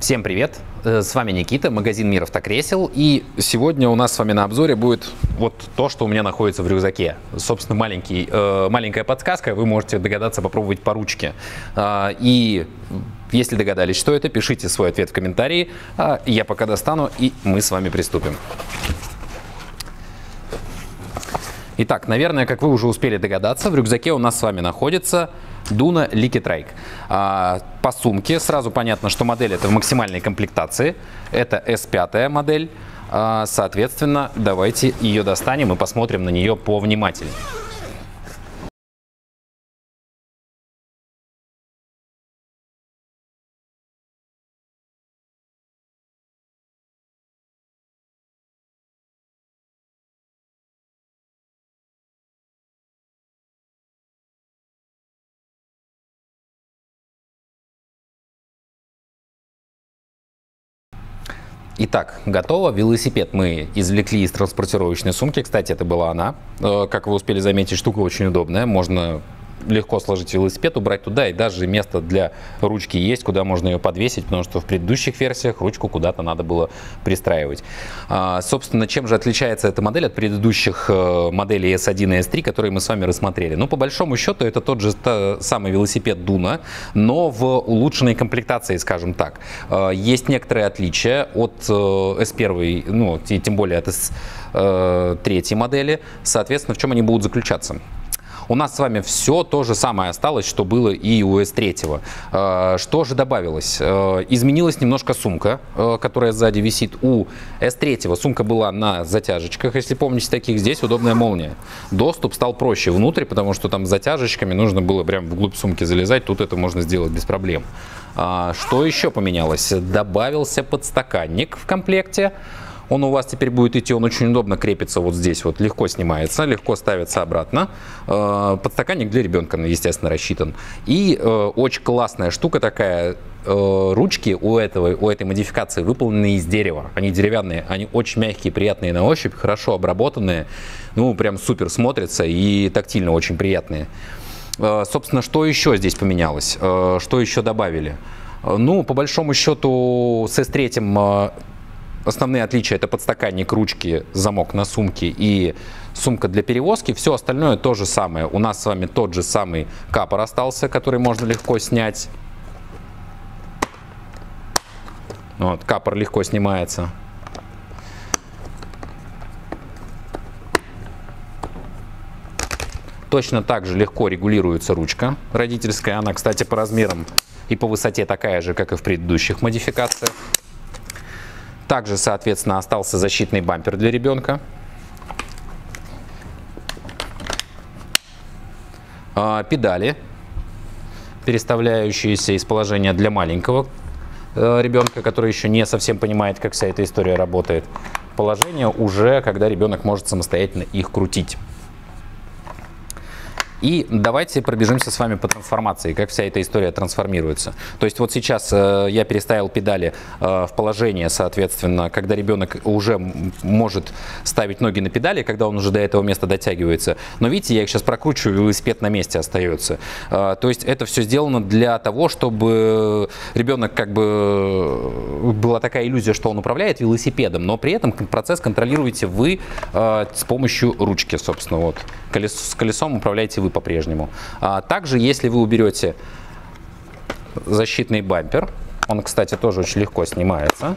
Всем привет! Э, с вами Никита, магазин Мир Автокресел. И сегодня у нас с вами на обзоре будет вот то, что у меня находится в рюкзаке. Собственно, маленький, э, маленькая подсказка, вы можете догадаться попробовать по ручке. Э, и если догадались, что это, пишите свой ответ в комментарии. Э, я пока достану, и мы с вами приступим. Итак, наверное, как вы уже успели догадаться, в рюкзаке у нас с вами находится Duna Liquid Rake. А, по сумке сразу понятно, что модель это в максимальной комплектации. Это S5 модель. А, соответственно, давайте ее достанем и посмотрим на нее повнимательнее. Итак, готово. Велосипед мы извлекли из транспортировочной сумки. Кстати, это была она. Э, как вы успели заметить, штука очень удобная. Можно легко сложить велосипед, убрать туда, и даже место для ручки есть, куда можно ее подвесить, потому что в предыдущих версиях ручку куда-то надо было пристраивать. А, собственно, чем же отличается эта модель от предыдущих э, моделей S1 и S3, которые мы с вами рассмотрели? Ну, по большому счету, это тот же самый велосипед Duna, но в улучшенной комплектации, скажем так. А, есть некоторые отличия от э, S1, ну, и тем более от S3 э, модели. Соответственно, в чем они будут заключаться? У нас с вами все то же самое осталось, что было и у S3. Э, что же добавилось? Э, изменилась немножко сумка, э, которая сзади висит. У S3 сумка была на затяжечках, если помните таких. Здесь удобная молния. Доступ стал проще внутрь, потому что там затяжечками нужно было прям вглубь сумки залезать. Тут это можно сделать без проблем. Что еще поменялось? Добавился подстаканник в комплекте. Он у вас теперь будет идти, он очень удобно крепится вот здесь, вот легко снимается, легко ставится обратно. Э, подстаканник для ребенка, естественно, рассчитан. И э, очень классная штука такая, э, ручки у, этого, у этой модификации выполнены из дерева. Они деревянные, они очень мягкие, приятные на ощупь, хорошо обработанные. Ну, прям супер смотрятся и тактильно очень приятные. Собственно, что еще здесь поменялось? Что еще добавили? Ну, по большому счету, с S3 Основные отличия это подстаканник, ручки, замок на сумке и сумка для перевозки. Все остальное то же самое. У нас с вами тот же самый капор остался, который можно легко снять. Вот, капор легко снимается. Точно так же легко регулируется ручка родительская. Она, кстати, по размерам и по высоте такая же, как и в предыдущих модификациях. Также, соответственно, остался защитный бампер для ребенка. А, педали, переставляющиеся из положения для маленького э, ребенка, который еще не совсем понимает, как вся эта история работает. Положение уже, когда ребенок может самостоятельно их крутить. И давайте пробежимся с вами по трансформации, как вся эта история трансформируется. То есть вот сейчас э, я переставил педали э, в положение, соответственно, когда ребенок уже может ставить ноги на педали, когда он уже до этого места дотягивается. Но видите, я их сейчас прокручиваю, велосипед на месте остается. Э, то есть это все сделано для того, чтобы ребенок как бы э, была такая иллюзия, что он управляет велосипедом, но при этом процесс контролируете вы э, с помощью ручки, собственно, вот. Колесо, с колесом управляете вы по-прежнему. А также, если вы уберете защитный бампер, он, кстати, тоже очень легко снимается,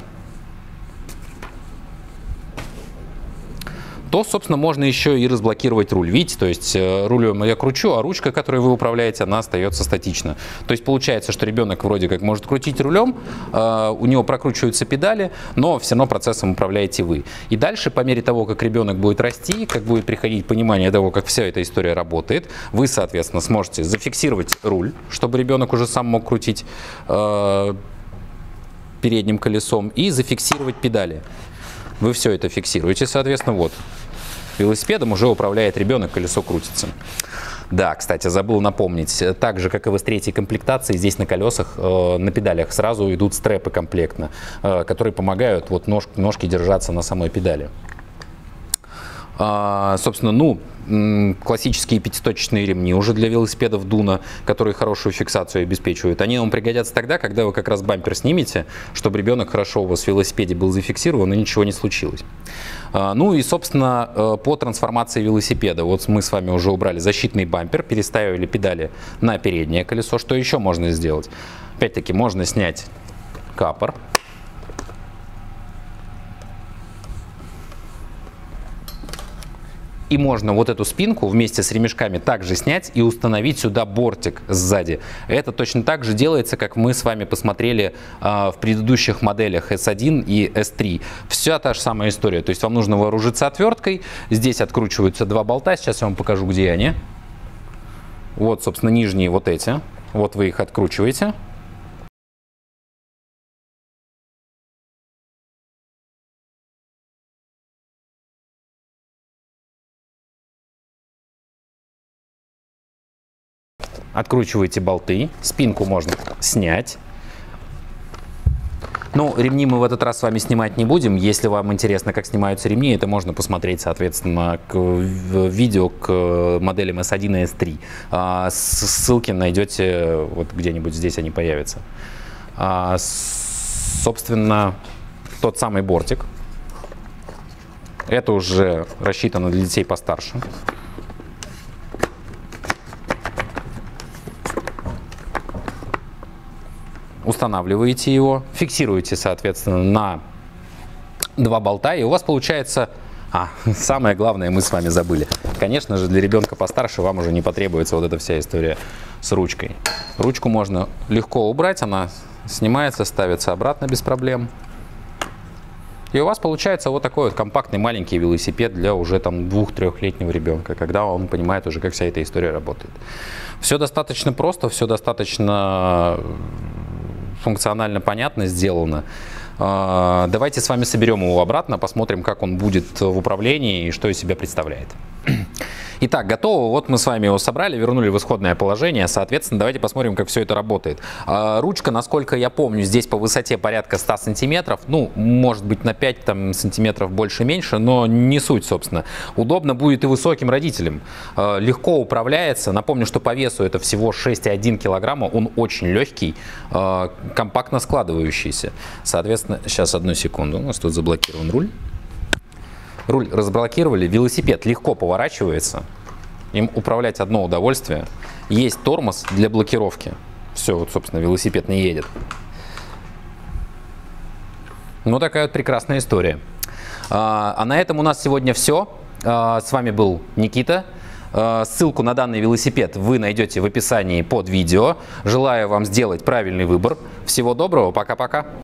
то, собственно, можно еще и разблокировать руль. Видите, то есть э, рулем я кручу, а ручка, которой вы управляете, она остается статично. То есть получается, что ребенок вроде как может крутить рулем, э, у него прокручиваются педали, но все равно процессом управляете вы. И дальше, по мере того, как ребенок будет расти, как будет приходить понимание того, как вся эта история работает, вы, соответственно, сможете зафиксировать руль, чтобы ребенок уже сам мог крутить э, передним колесом, и зафиксировать педали. Вы все это фиксируете, соответственно, вот велосипедом уже управляет ребенок, колесо крутится. Да, кстати, забыл напомнить, так же, как и в S3 комплектации, здесь на колесах, э, на педалях сразу идут стрепы комплектно, э, которые помогают вот нож, ножки держаться на самой педали. А, собственно, ну, классические пятиточечные ремни уже для велосипедов Дуна, которые хорошую фиксацию обеспечивают. Они вам пригодятся тогда, когда вы как раз бампер снимете, чтобы ребенок хорошо у вас в велосипеде был зафиксирован и ничего не случилось. А, ну и, собственно, э, по трансформации велосипеда. Вот мы с вами уже убрали защитный бампер, переставили педали на переднее колесо. Что еще можно сделать? Опять-таки, можно снять капор. И можно вот эту спинку вместе с ремешками также снять и установить сюда бортик сзади. Это точно так же делается, как мы с вами посмотрели э, в предыдущих моделях S1 и S3. Вся та же самая история. То есть вам нужно вооружиться отверткой. Здесь откручиваются два болта. Сейчас я вам покажу, где они. Вот, собственно, нижние вот эти. Вот вы их откручиваете. Откручиваете болты, спинку можно снять. Ну, ремни мы в этот раз с вами снимать не будем. Если вам интересно, как снимаются ремни, это можно посмотреть, соответственно, к, видео к моделям S1 и S3. А, ссылки найдете вот где-нибудь здесь, они появятся. А, собственно, тот самый бортик. Это уже рассчитано для детей постарше. Устанавливаете его, фиксируете, соответственно, на два болта, и у вас получается... А, самое главное мы с вами забыли. Конечно же, для ребенка постарше вам уже не потребуется вот эта вся история с ручкой. Ручку можно легко убрать, она снимается, ставится обратно без проблем. И у вас получается вот такой вот компактный маленький велосипед для уже там двух-трехлетнего ребенка, когда он понимает уже, как вся эта история работает. Все достаточно просто, все достаточно функционально понятно сделано. А, давайте с вами соберем его обратно, посмотрим, как он будет в управлении и что из себя представляет. Итак, готово. Вот мы с вами его собрали, вернули в исходное положение. Соответственно, давайте посмотрим, как все это работает. А, ручка, насколько я помню, здесь по высоте порядка 100 сантиметров. Ну, может быть, на 5 там, сантиметров больше-меньше, но не суть, собственно. Удобно будет и высоким родителям. А, легко управляется. Напомню, что по весу это всего 6,1 килограмма. Он очень легкий, а, компактно складывающийся. Соответственно, сейчас одну секунду. У нас тут заблокирован руль. Руль разблокировали, велосипед легко поворачивается, им управлять одно удовольствие. Есть тормоз для блокировки. Все, вот, собственно, велосипед не едет. Ну, такая вот прекрасная история. А, а на этом у нас сегодня все. А, с вами был Никита. А, ссылку на данный велосипед вы найдете в описании под видео. Желаю вам сделать правильный выбор. Всего доброго, пока-пока.